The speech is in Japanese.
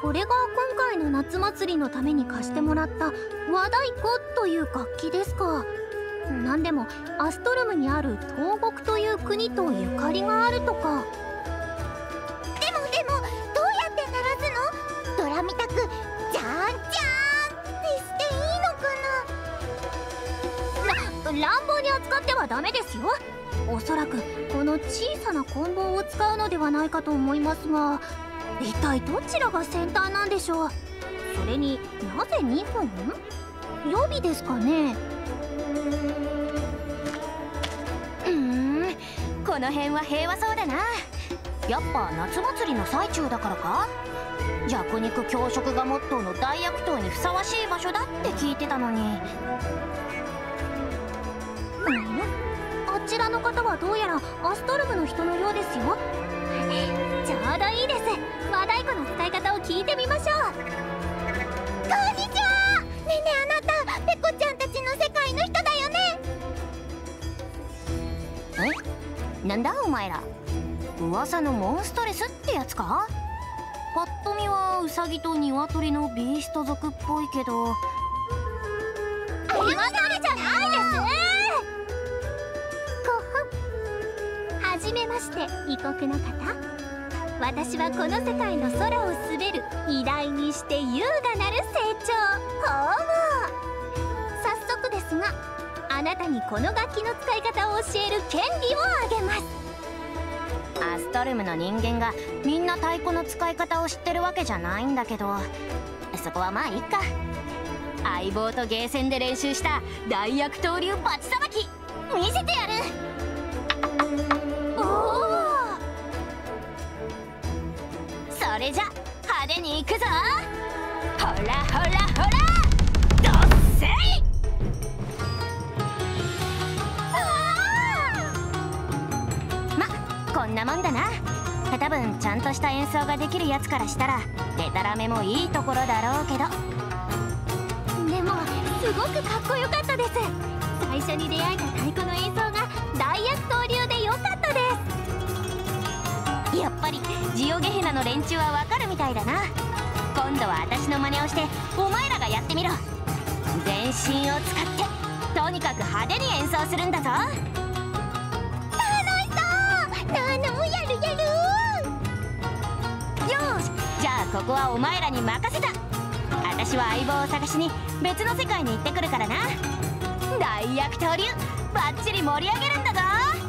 これが今回の夏祭りのために貸してもらった和太鼓という楽器ですか。何でもアストルムにある東国という国とゆかりがあるとか。でもでもどうやって鳴らすの？ドラみたくじゃんじゃんってしていいのかな？乱暴に扱ってはダメですよ。おそらくこの小さな棍棒を使うのではないかと思いますが一体どちらが先端なんでしょう？それになぜ2本？予備ですかね？うんこの辺は平和そうだな。やっぱ夏祭りの最中だからか？弱肉強食がモットーの大悪党にふさわしい場所だって聞いてたのに。あちらの方はどうやらアストルムの人のようですよ。ちょうどいいですなんだお前ら。噂のモンストレスってやつか？パッと見はウサギとニワトリのビースト族っぽいけど。あれは誰じゃないですはじめまして異国の方。私はこの世界の空を滑る偉大にして優雅なる成長。ホー早速ですがあなたにこの楽器の使い方を教える権利をストルムの人間がみんな太鼓の使い方を知ってるわけじゃないんだけど。そこはまあいいか。相棒とゲーセンで練習した大悪党流バチさばき。見せてやる。おおそれじゃ派手に行くぞ。ほらほらほら。こんなもんだな。多分ちゃんとした演奏ができるやつからしたらデタラメもいいところだろうけど。でもすごくかっこよかったです。最初に出会えた太鼓の演奏が大悪党流でよかったです。やっぱりジオゲヘナの連中はわかるみたいだな。今度は私の真似をしてお前らがやってみろ。全身を使ってとにかく派手に演奏するんだぞ。ここはお前らに任せた。私は相棒を探しに別の世界に行ってくるからな。大悪党流。バッチリ盛り上げるんだぞ。